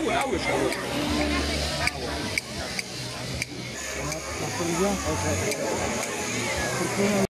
I wish I would. I will. Okay.